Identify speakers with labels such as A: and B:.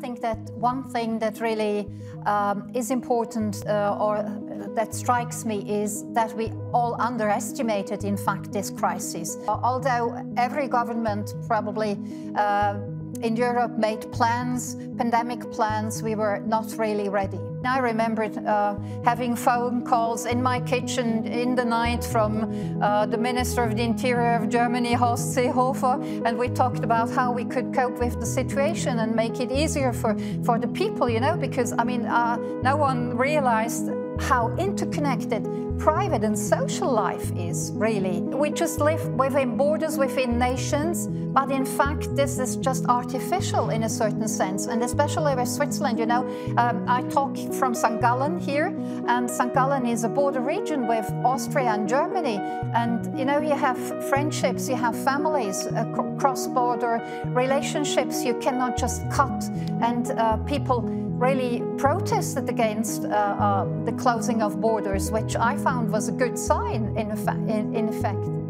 A: think that one thing that really um, is important uh, or that strikes me is that we all underestimated, in fact, this crisis. Although every government probably uh, in Europe made plans, pandemic plans, we were not really ready. I remember uh, having phone calls in my kitchen in the night from uh, the Minister of the Interior of Germany, Horst Seehofer, and we talked about how we could cope with the situation and make it easier for, for the people, you know, because, I mean, uh, no one realized how interconnected private and social life is, really. We just live within borders, within nations, but in fact, this is just artificial in a certain sense, and especially with Switzerland, you know. Um, I talk from St. Gallen here, and St. Gallen is a border region with Austria and Germany, and, you know, you have friendships, you have families, uh, cross-border relationships you cannot just cut, and uh, people really protested against uh, uh, the closing of borders, which I found was a good sign in, in, in effect.